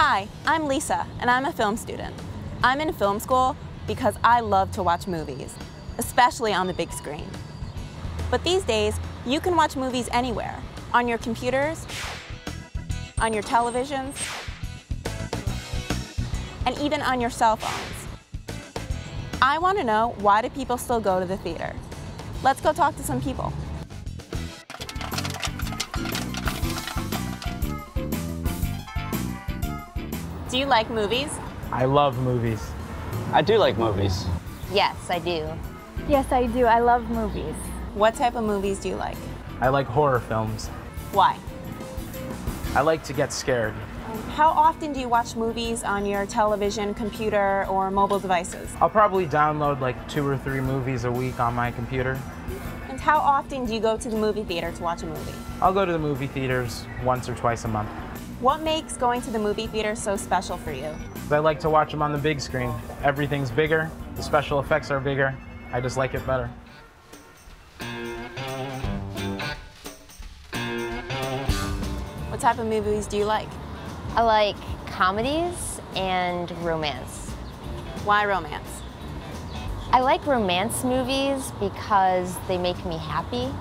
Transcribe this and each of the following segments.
Hi, I'm Lisa, and I'm a film student. I'm in film school because I love to watch movies, especially on the big screen. But these days, you can watch movies anywhere, on your computers, on your televisions, and even on your cell phones. I want to know why do people still go to the theater? Let's go talk to some people. Do you like movies? I love movies. I do like movies. Yes, I do. Yes, I do. I love movies. What type of movies do you like? I like horror films. Why? I like to get scared. How often do you watch movies on your television, computer, or mobile devices? I'll probably download like two or three movies a week on my computer. And how often do you go to the movie theater to watch a movie? I'll go to the movie theaters once or twice a month. What makes going to the movie theater so special for you? I like to watch them on the big screen. Everything's bigger, the special effects are bigger. I just like it better. What type of movies do you like? I like comedies and romance. Why romance? I like romance movies because they make me happy.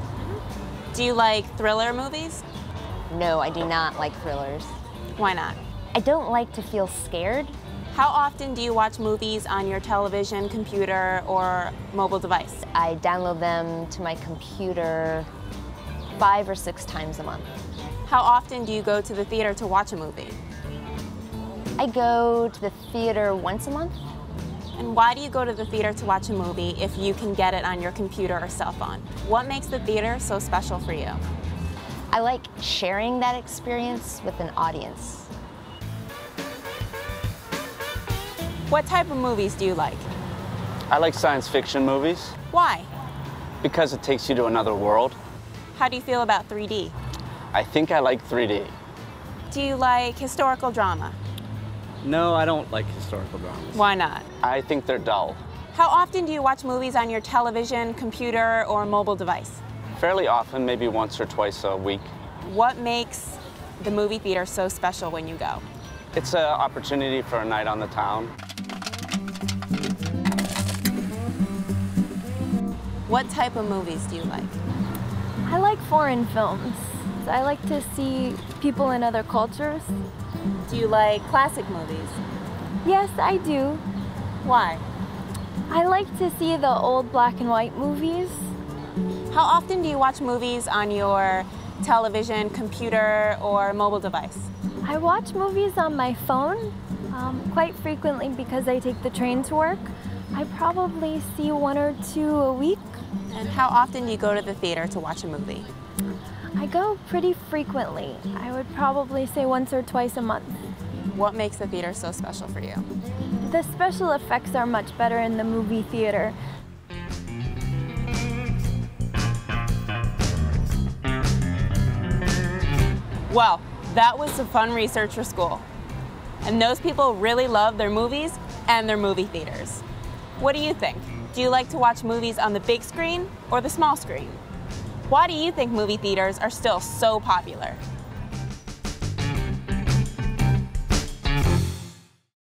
Do you like thriller movies? No, I do not like thrillers. Why not? I don't like to feel scared. How often do you watch movies on your television, computer, or mobile device? I download them to my computer five or six times a month. How often do you go to the theater to watch a movie? I go to the theater once a month. And why do you go to the theater to watch a movie if you can get it on your computer or cell phone? What makes the theater so special for you? I like sharing that experience with an audience. What type of movies do you like? I like science fiction movies Why? because it takes you to another world. How do you feel about 3D? I think I like 3D. Do you like historical drama? No, I don't like historical dramas. Why not? I think they're dull. How often do you watch movies on your television, computer, or mobile device? Fairly often, maybe once or twice a week. What makes the movie theater so special when you go? It's an opportunity for a night on the town. What type of movies do you like? I like foreign films. I like to see people in other cultures. Do you like classic movies? Yes, I do. Why? I like to see the old black and white movies. How often do you watch movies on your television, computer, or mobile device? I watch movies on my phone um, quite frequently because I take the train to work. I probably see one or two a week. And how often do you go to the theater to watch a movie? I go pretty frequently. I would probably say once or twice a month. What makes the theater so special for you? The special effects are much better in the movie theater. Well, that was some fun research for school. And those people really love their movies and their movie theaters. What do you think? Do you like to watch movies on the big screen or the small screen? Why do you think movie theaters are still so popular?